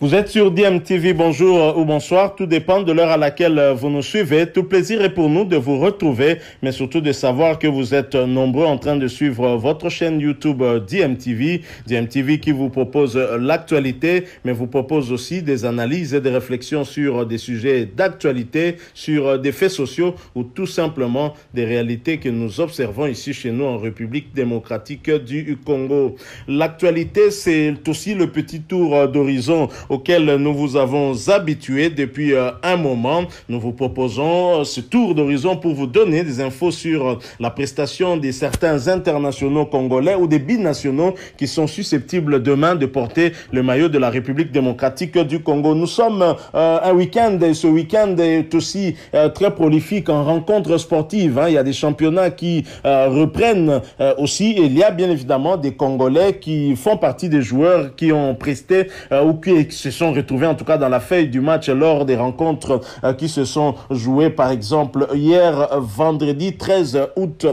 Vous êtes sur DMTV, bonjour ou bonsoir, tout dépend de l'heure à laquelle vous nous suivez. Tout plaisir est pour nous de vous retrouver, mais surtout de savoir que vous êtes nombreux en train de suivre votre chaîne YouTube DMTV, DMTV qui vous propose l'actualité, mais vous propose aussi des analyses et des réflexions sur des sujets d'actualité, sur des faits sociaux ou tout simplement des réalités que nous observons ici chez nous en République démocratique du Congo. L'actualité, c'est aussi le petit tour d'horizon auquel nous vous avons habitué depuis euh, un moment. Nous vous proposons euh, ce tour d'horizon pour vous donner des infos sur euh, la prestation de certains internationaux congolais ou des binationaux qui sont susceptibles demain de porter le maillot de la République démocratique du Congo. Nous sommes un week-end et ce week-end est aussi très prolifique en rencontres sportives. Hein. Il y a des championnats qui reprennent aussi et il y a bien évidemment des Congolais qui font partie des joueurs qui ont presté ou qui se sont retrouvés en tout cas dans la feuille du match lors des rencontres euh, qui se sont jouées par exemple hier vendredi 13 août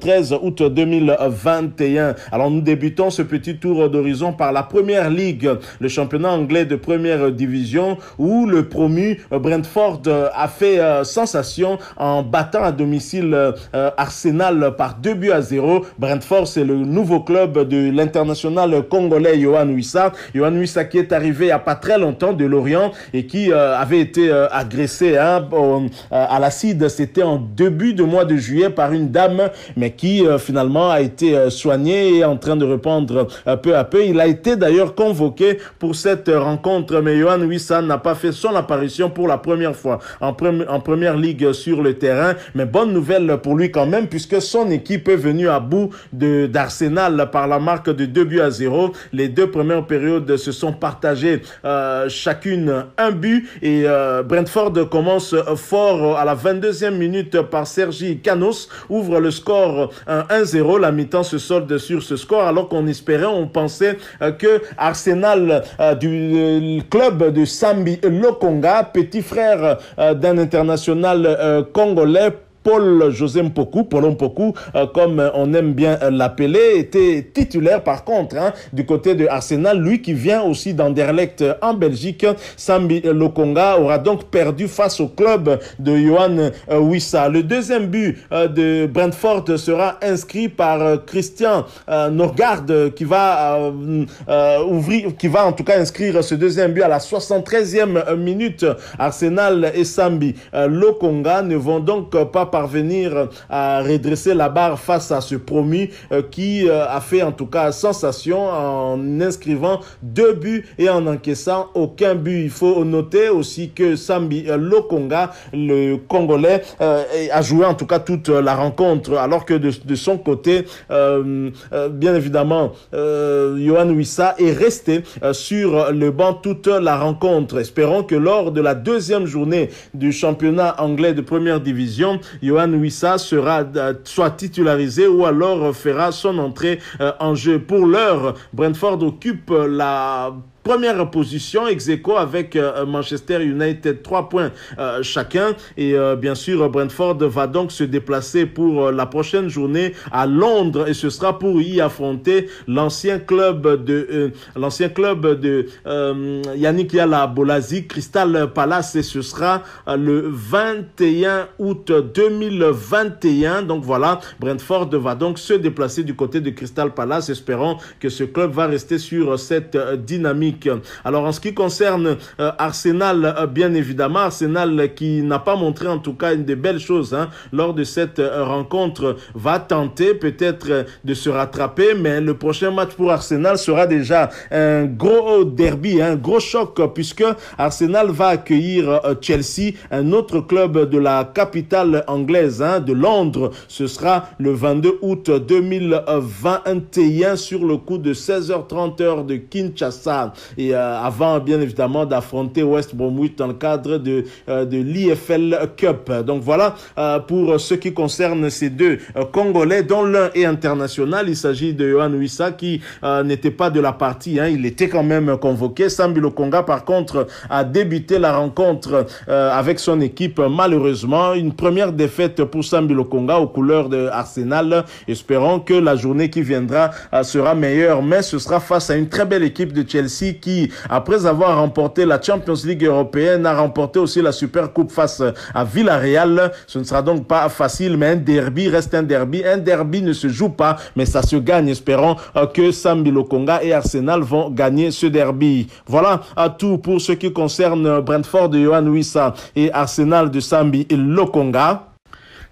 13 euh, août 2021. Alors nous débutons ce petit tour d'horizon par la première ligue, le championnat anglais de première division où le promu euh, Brentford a fait sensation en battant à domicile Arsenal par deux buts à zéro. Brentford c'est le nouveau club de l'international congolais Johan Wissa. Johan Wissa qui est arrivé à pas très longtemps de Lorient et qui euh, avait été euh, agressé hein, euh, à l'acide. C'était en début de mois de juillet par une dame, mais qui finalement a été soignée et en train de répondre peu à peu. Il a été d'ailleurs convoqué pour cette rencontre, mais Johan Wissa n'a pas fait son apparition pour la première fois en, en première ligue sur le terrain. Mais bonne nouvelle pour lui quand même, puisque son équipe est venue à bout d'Arsenal par la marque de 2 buts à 0. Les deux premières périodes se sont partagées euh, chacune un but et euh, Brentford commence fort à la 22e minute par Sergi Canos, ouvre le score 1-0. La mi-temps se solde sur ce score alors qu'on espérait, on pensait euh, que Arsenal du club de Sambi Lokonga, petit frère d'un international congolais, Paul José Mpoku, euh, comme on aime bien l'appeler, était titulaire par contre hein, du côté de Arsenal, lui qui vient aussi d'Anderlecht en Belgique. Sambi Lokonga aura donc perdu face au club de Johan euh, Wissa. Le deuxième but euh, de Brentford sera inscrit par Christian Norgard qui va ouvrir, qui va en tout cas inscrire ce deuxième but à la 73e minute. Arsenal et Sambi Lokonga ne vont donc pas parvenir à redresser la barre face à ce promu euh, qui euh, a fait en tout cas sensation en inscrivant deux buts et en encaissant aucun but. Il faut noter aussi que Sambi euh, Lokonga, le Congolais, a joué en tout cas toute la rencontre alors que de, son côté, bien évidemment, Johan Wissa est resté sur le banc toute la rencontre. Espérons que lors de la deuxième journée du championnat anglais de première division, Johan Wissa sera euh, soit titularisé ou alors fera son entrée euh, en jeu. Pour l'heure, Brentford occupe la première position, ex avec euh, Manchester United, trois points euh, chacun. Et euh, bien sûr, Brentford va donc se déplacer pour la prochaine journée à Londres et ce sera pour y affronter l'ancien club de l'ancien club de Yannick Yala Bolazi, Crystal Palace et ce sera le 21 août 2021. Donc voilà, Brentford va donc se déplacer du côté de Crystal Palace, espérant que ce club va rester sur cette dynamique alors en ce qui concerne euh, Arsenal, euh, bien évidemment, Arsenal qui n'a pas montré en tout cas une des belles choses hein, lors de cette euh, rencontre va tenter peut-être de se rattraper, mais le prochain match pour Arsenal sera déjà un gros derby, un gros choc puisque Arsenal va accueillir Chelsea, un autre club de la capitale anglaise hein, de Londres. Ce sera le 22 août 2021 sur le coup de 16h30 heure de Kinshasa. Et avant bien évidemment d'affronter West Bromwich dans le cadre de, de l'IFL Cup. Donc voilà pour ce qui concerne ces deux Congolais, dont l'un est international. Il s'agit de Johan Wissa qui n'était pas de la partie. Hein. Il était quand même convoqué. Sambi Lokonga, par contre, a débuté la rencontre avec son équipe. Malheureusement, une première défaite pour Sambi Lokonga aux couleurs de Arsenal. Espérons que la journée qui viendra euh, sera meilleure, mais ce sera face à une très belle équipe de Chelsea qui, après avoir remporté la Champions League européenne, a remporté aussi la Super Coupe face à Villarreal. Ce ne sera donc pas facile, mais un derby reste un derby. Un derby ne se joue pas, mais ça se gagne. Espérons euh, que Sambi Lokonga et Arsenal vont gagner ce derby. Voilà à tout pour ce qui concerne Brentford de Johan Wissa et Arsenal de Sambi Lokonga.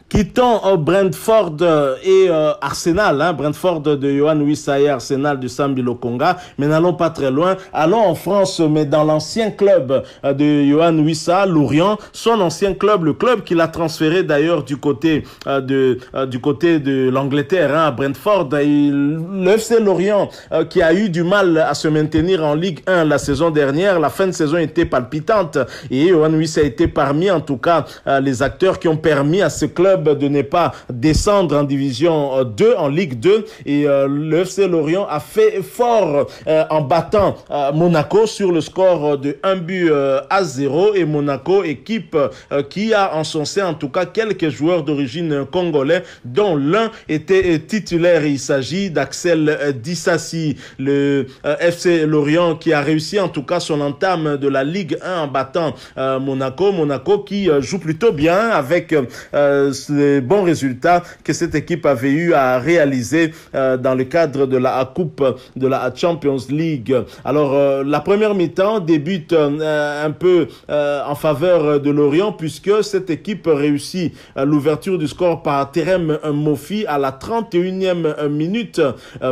Quittons Brentford et euh, Arsenal, hein, Brentford de Johan Wissa et Arsenal de Sambi Lokonga, mais n'allons pas très loin. Allons en France, mais dans l'ancien club euh, de Johan Wissa, Lorient, son ancien club, le club qu'il a transféré d'ailleurs du côté euh, de du côté de l'Angleterre hein, à Brentford. le FC Lorient qui a eu du mal à se maintenir en Ligue 1 la saison dernière, la fin de saison était palpitante et Johan Wissa a été parmi en tout cas les acteurs qui ont permis à ce club de ne pas descendre en division 2, euh, en Ligue 2. Et euh, le FC Lorient a fait fort euh, en battant Monaco sur le score de 1 but à 0. Et Monaco, équipe qui a encensé en tout cas quelques joueurs d'origine congolais, dont l'un était titulaire. Il s'agit d'Axel Dissassi, le FC Lorient qui a réussi en tout cas son entame de la Ligue 1 en battant Monaco. Monaco qui joue plutôt bien avec les bons résultats que cette équipe avait eu à réaliser euh, dans le cadre de la Coupe de la Champions League. Alors, euh, la première mi-temps débute euh, un peu en faveur de Lorient puisque cette équipe réussit l'ouverture du score par Terem Mofi à la 31e minute.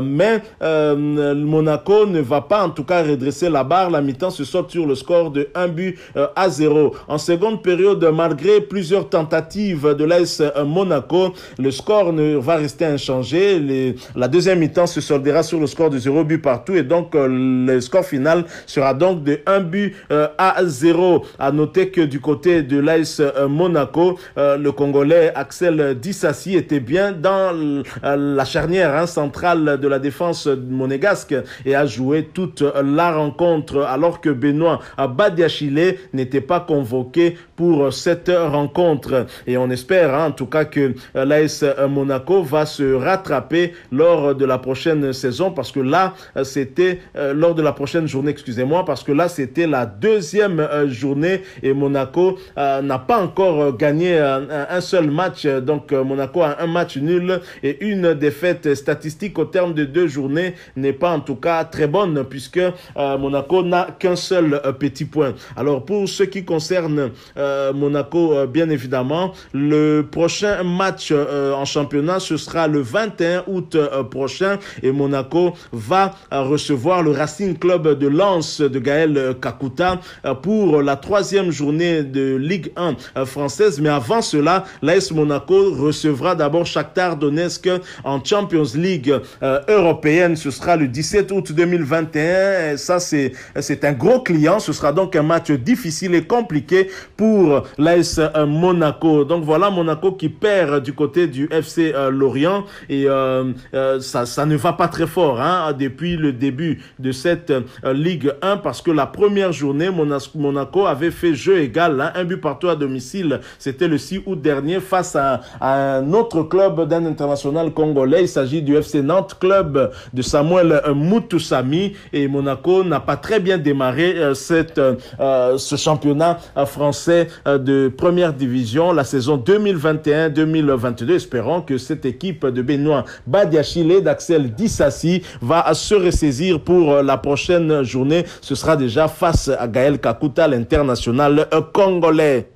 mais Monaco ne va pas en tout cas redresser la barre. La mi-temps se sort sur le score de 1 but à 0. En seconde période, malgré plusieurs tentatives de l'AS Monaco. Le score ne va rester inchangé. la deuxième mi-temps se soldera sur le score de 0 but partout et donc euh, le score final sera donc de 1 but euh, à 0. À noter que du côté de l'AS euh, Monaco, le Congolais Axel Dissassi était bien dans la charnière hein, centrale de la défense monégasque et a joué toute la rencontre alors que Benoît Badiachile n'était pas convoqué pour cette rencontre. Et on espère hein, tout cas que euh, l'AS euh, Monaco va se rattraper lors de la prochaine saison parce que là, euh, c'était lors de la prochaine journée, excusez-moi, parce que là, c'était la deuxième journée et Monaco n'a pas encore gagné un, seul match. Donc, Monaco a un match nul et une défaite statistique au terme de deux journées n'est pas en tout cas très bonne puisque Monaco n'a qu'un seul petit point. Alors, pour ce qui concerne Monaco, bien évidemment, le match euh, en championnat, ce sera le 21 août euh, prochain et Monaco va euh, recevoir le Racing Club de Lens de Gaël Kakuta pour la troisième journée de Ligue 1 française. Mais avant cela, l'AS Monaco recevra d'abord Shakhtar Donetsk en Champions League européenne. Ce sera le 17 août 2021. Et ça, c'est, c'est un gros client. Ce sera donc un match difficile et compliqué pour l'AS Monaco. Donc voilà Monaco qui perd du côté du FC euh, Lorient et euh, euh, ça, ça ne va pas très fort hein, depuis le début de cette Ligue 1 parce que la première journée, Monaco avait fait jeu égal, hein, un but partout à domicile. C'était le 6 août dernier face à, un autre club d'un international congolais. Il s'agit du FC Nantes, club de Samuel Moutoussami et Monaco n'a pas très bien démarré cette, ce championnat français de première division la saison 2021-2022 espérons que cette équipe de Benoît Badiachile d'Axel Dissassi va se ressaisir pour la prochaine journée. Ce sera déjà face à Gaël Kakuta, l'international congolais.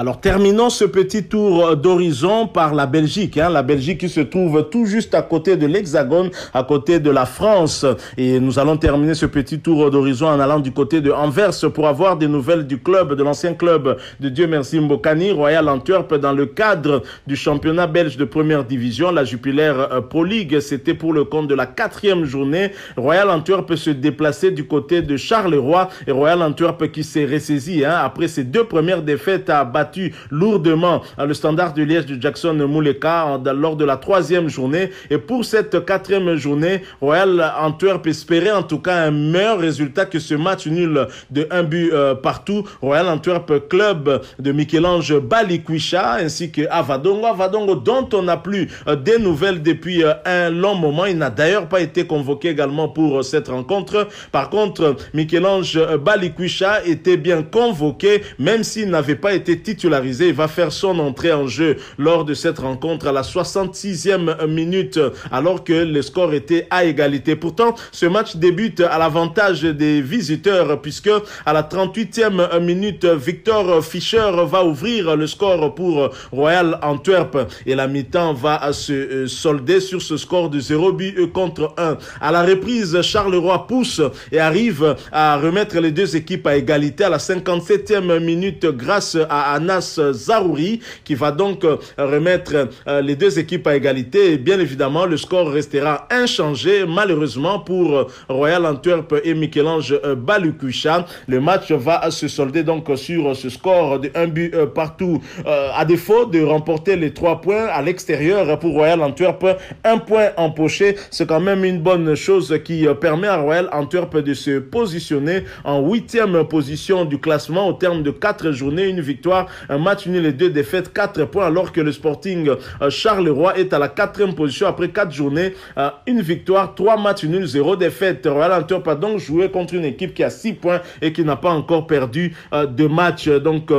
Alors terminons ce petit tour d'horizon par la Belgique. Hein. La Belgique qui se trouve tout juste à côté de l'Hexagone, à côté de la France. Et nous allons terminer ce petit tour d'horizon en allant du côté de Anvers pour avoir des nouvelles du club, de l'ancien club de Dieu merci Mbokani, Royal Antwerp, dans le cadre du championnat belge de première division, la Jupiler euh, Pro League. C'était pour le compte de la quatrième journée. Royal Antwerp se déplacer du côté de Charleroi et Royal Antwerp qui s'est ressaisi hein, après ses deux premières défaites battu lourdement le standard de Liège de Jackson Mouleka lors de la troisième journée. Et pour cette quatrième journée, Royal Antwerp espérait en tout cas un meilleur résultat que ce match nul de un but euh, partout. Royal Antwerp club de Michel-Ange Balikwisha ainsi que Avadongo. Avadongo dont on n'a plus euh, des nouvelles depuis euh, un long moment. Il n'a d'ailleurs pas été convoqué également pour cette rencontre. Par contre, Michel-Ange Balikwisha était bien convoqué même s'il n'avait pas été titularisé. Va faire son entrée en jeu lors de cette rencontre à la 66e minute alors que le score était à égalité. Pourtant, ce match débute à l'avantage des visiteurs puisque à la 38e minute, Victor Fischer va ouvrir le score pour Royal Antwerp et la mi-temps va se euh, solder sur ce score de 0 but contre 1. À la reprise, Charleroi pousse et arrive à remettre les deux équipes à égalité à la 57e minute grâce à Anna Zarouri qui va donc euh, remettre euh, les deux équipes à égalité. Bien évidemment, le score restera inchangé, malheureusement, pour euh, Royal Antwerp et Michel-Ange Balukusha. Le match va se solder donc sur ce score de un but partout. À défaut de remporter les trois points à l'extérieur pour Royal Antwerp, un point empoché, c'est quand même une bonne chose qui permet à Royal Antwerp de se positionner en huitième position du classement au terme de quatre journées, une victoire un match nul et deux défaites, 4 points, alors que le Sporting euh, Charleroi est à la quatrième position après quatre journées, euh, une victoire, trois matchs nuls, zéro défaite. Royal Antwerp donc joué contre une équipe qui a 6 points et qui n'a pas encore perdu euh, de match. Donc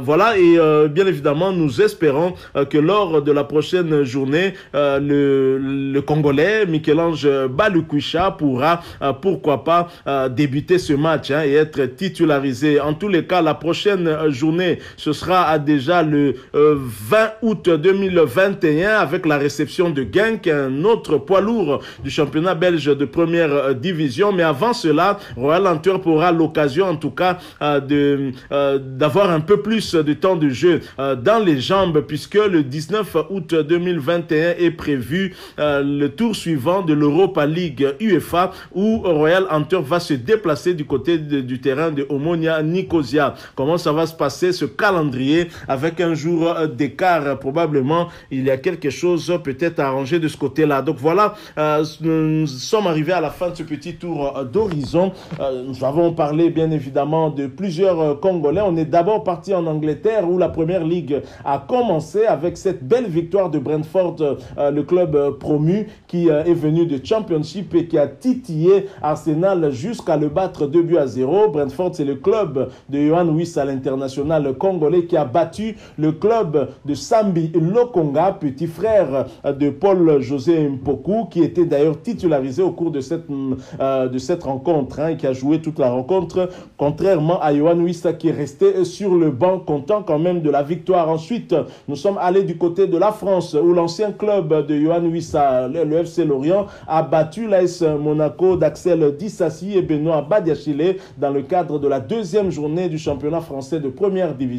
voilà, et bien évidemment, nous espérons que lors de la prochaine journée, le, le Congolais Michel-Ange Balukusha pourra, pourquoi pas, débuter ce match hein, et être titularisé. En tous les cas, la prochaine journée, ce sera déjà le 20 euh, août 2021 avec la réception de Genk, un autre poids lourd du championnat belge de première euh, division. Mais avant cela, Royal Antwerp aura l'occasion en tout cas euh, d'avoir un peu plus de temps de jeu dans les jambes puisque le 19 août 2021 est prévu le tour suivant de l'Europa League UEFA où Royal Antwerp va se déplacer du côté du terrain de Omonia Nicosia. Comment ça va se passer ce calendrier avec un jour d'écart. Probablement, il y a quelque chose peut-être arrangé de ce côté-là. Donc voilà, euh, nous sommes arrivés à la fin de ce petit tour euh, d'horizon. Euh, nous avons parlé bien évidemment de plusieurs Congolais. On est d'abord parti en Angleterre où la première ligue a commencé avec cette belle victoire de Brentford, le club promu qui est venu de Championship et qui a titillé Arsenal jusqu'à le battre 2 buts à 0. Brentford, c'est le club de Johan Wyss à l'international congolais qui a battu le club de Sambi Lokonga, petit frère de Paul José Mpoku, qui était d'ailleurs titularisé au cours de cette, euh, de cette rencontre, hein, qui a joué toute la rencontre, contrairement à Yohan Wissa qui est resté sur le banc, content quand même de la victoire. Ensuite, nous sommes allés du côté de la France, où l'ancien club de Yohan Wissa, le, FC Lorient, a battu l'AS Monaco d'Axel Dissassi et Benoît Badiachile dans le cadre de la deuxième journée du championnat français de première division.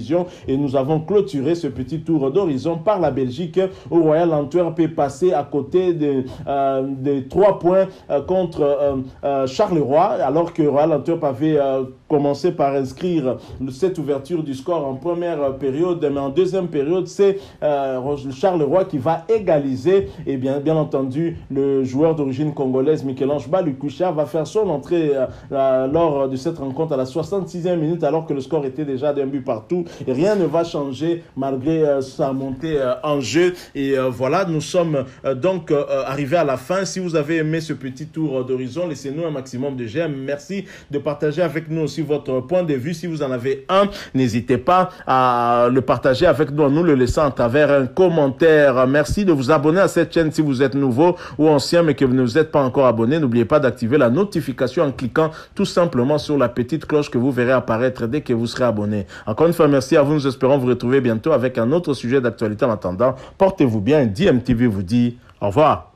Et nous avons clôturé ce petit tour d'horizon par la Belgique où Royal Antwerp est passé à côté des euh, trois points euh, contre euh, Charleroi alors que Royal Antwerp avait commencé par inscrire cette ouverture du score en première période, mais en deuxième période, c'est Charleroi qui va égaliser. Et bien, bien entendu, le joueur d'origine congolaise, Michel-Ange Balukusha, va faire son entrée lors de cette rencontre à la 66e minute, alors que le score était déjà d'un but partout. Et rien ne va changer malgré euh, sa montée euh, en jeu. Et euh, voilà, nous sommes donc arrivés à la fin. Si vous avez aimé ce petit tour d'horizon, laissez-nous un maximum de j'aime. Merci de partager avec nous aussi votre point de vue. Si vous en avez un, n'hésitez pas à le partager avec nous en nous le laissant à travers un commentaire. Merci de vous abonner à cette chaîne si vous êtes nouveau ou ancien mais que vous ne vous êtes pas encore abonné. N'oubliez pas d'activer la notification en cliquant tout simplement sur la petite cloche que vous verrez apparaître dès que vous serez abonné. Encore une fois, merci à vous. Nous espérons vous retrouver bientôt avec un autre sujet d'actualité. En attendant, portez-vous bien. DMTV vous dit au revoir.